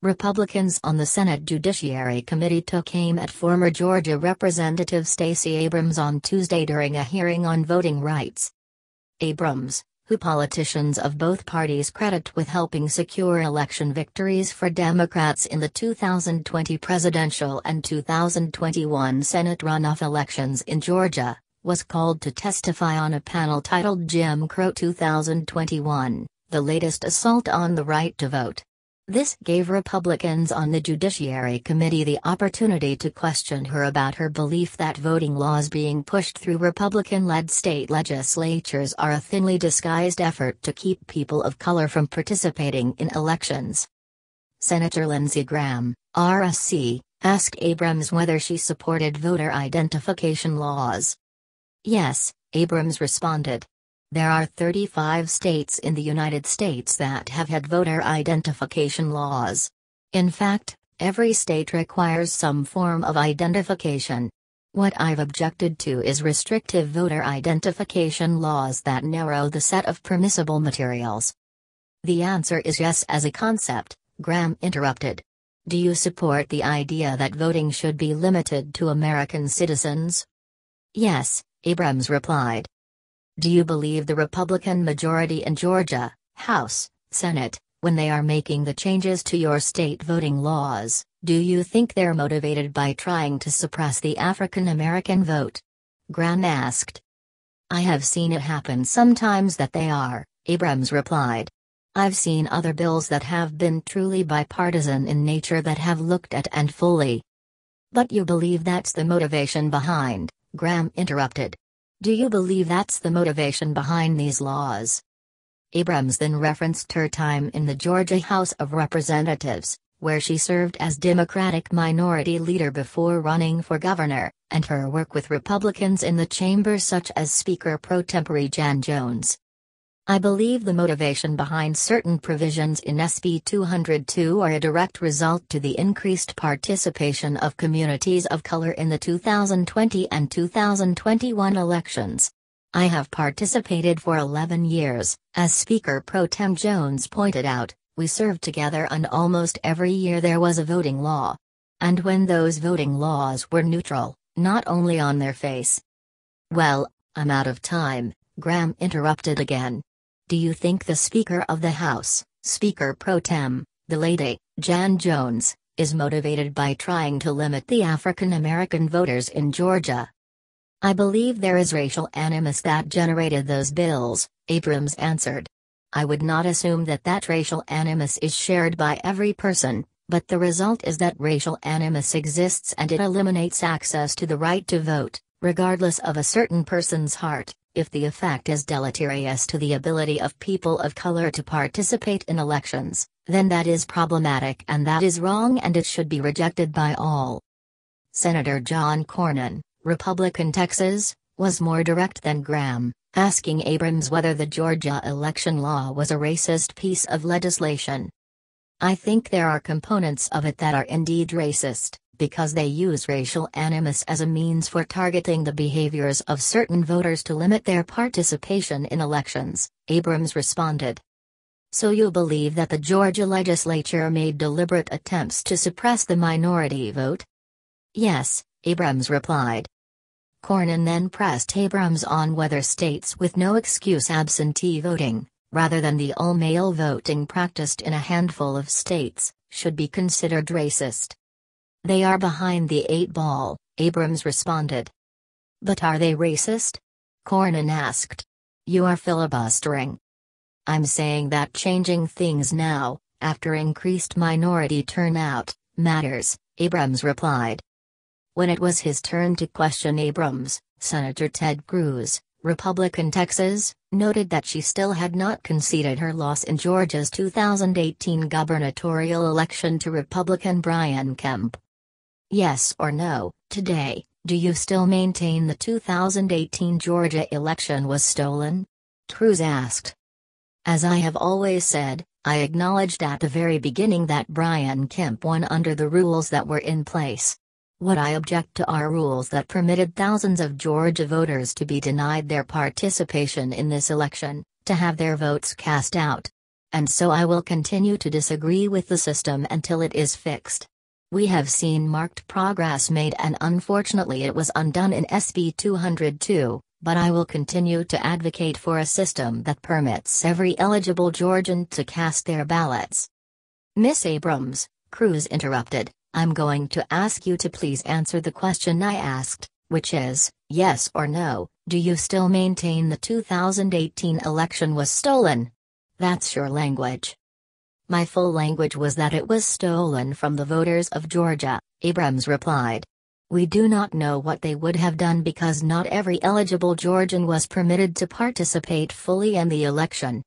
Republicans on the Senate Judiciary Committee took aim at former Georgia Representative Stacey Abrams on Tuesday during a hearing on voting rights. Abrams, who politicians of both parties credit with helping secure election victories for Democrats in the 2020 presidential and 2021 Senate runoff elections in Georgia, was called to testify on a panel titled Jim Crow 2021, the latest assault on the right to vote. This gave Republicans on the Judiciary Committee the opportunity to question her about her belief that voting laws being pushed through Republican led state legislatures are a thinly disguised effort to keep people of color from participating in elections. Senator Lindsey Graham, RSC, asked Abrams whether she supported voter identification laws. Yes, Abrams responded. There are 35 states in the United States that have had voter identification laws. In fact, every state requires some form of identification. What I've objected to is restrictive voter identification laws that narrow the set of permissible materials. The answer is yes as a concept, Graham interrupted. Do you support the idea that voting should be limited to American citizens? Yes, Abrams replied. Do you believe the Republican majority in Georgia, House, Senate, when they are making the changes to your state voting laws, do you think they're motivated by trying to suppress the African American vote? Graham asked. I have seen it happen sometimes that they are, Abrams replied. I've seen other bills that have been truly bipartisan in nature that have looked at and fully. But you believe that's the motivation behind, Graham interrupted. Do you believe that's the motivation behind these laws? Abrams then referenced her time in the Georgia House of Representatives, where she served as Democratic Minority Leader before running for governor, and her work with Republicans in the chamber such as Speaker pro tempore Jan Jones. I believe the motivation behind certain provisions in SB 202 are a direct result to the increased participation of communities of color in the 2020 and 2021 elections. I have participated for 11 years, as Speaker Pro Tem Jones pointed out, we served together and almost every year there was a voting law. And when those voting laws were neutral, not only on their face. Well, I'm out of time, Graham interrupted again. Do you think the Speaker of the House, Speaker Pro Tem, the lady, Jan Jones, is motivated by trying to limit the African American voters in Georgia? I believe there is racial animus that generated those bills, Abrams answered. I would not assume that that racial animus is shared by every person, but the result is that racial animus exists and it eliminates access to the right to vote, regardless of a certain person's heart. If the effect is deleterious to the ability of people of color to participate in elections, then that is problematic and that is wrong and it should be rejected by all. Senator John Cornyn, Republican Texas, was more direct than Graham, asking Abrams whether the Georgia election law was a racist piece of legislation. I think there are components of it that are indeed racist, because they use racial animus as a means for targeting the behaviors of certain voters to limit their participation in elections, Abrams responded. So you believe that the Georgia legislature made deliberate attempts to suppress the minority vote? Yes, Abrams replied. Cornyn then pressed Abrams on whether states with no excuse absentee voting, rather than the all-mail voting practiced in a handful of states, should be considered racist. They are behind the eight ball, Abrams responded. But are they racist? Cornyn asked. You are filibustering. I'm saying that changing things now, after increased minority turnout, matters, Abrams replied. When it was his turn to question Abrams, Senator Ted Cruz, Republican Texas, noted that she still had not conceded her loss in Georgia's 2018 gubernatorial election to Republican Brian Kemp. Yes or no, today, do you still maintain the 2018 Georgia election was stolen? Cruz asked. As I have always said, I acknowledged at the very beginning that Brian Kemp won under the rules that were in place. What I object to are rules that permitted thousands of Georgia voters to be denied their participation in this election, to have their votes cast out. and so I will continue to disagree with the system until it is fixed. We have seen marked progress made and unfortunately it was undone in SB 202, but I will continue to advocate for a system that permits every eligible Georgian to cast their ballots. Miss Abrams, Cruz interrupted, I'm going to ask you to please answer the question I asked, which is, yes or no, do you still maintain the 2018 election was stolen? That's your language. My full language was that it was stolen from the voters of Georgia, Abrams replied. We do not know what they would have done because not every eligible Georgian was permitted to participate fully in the election.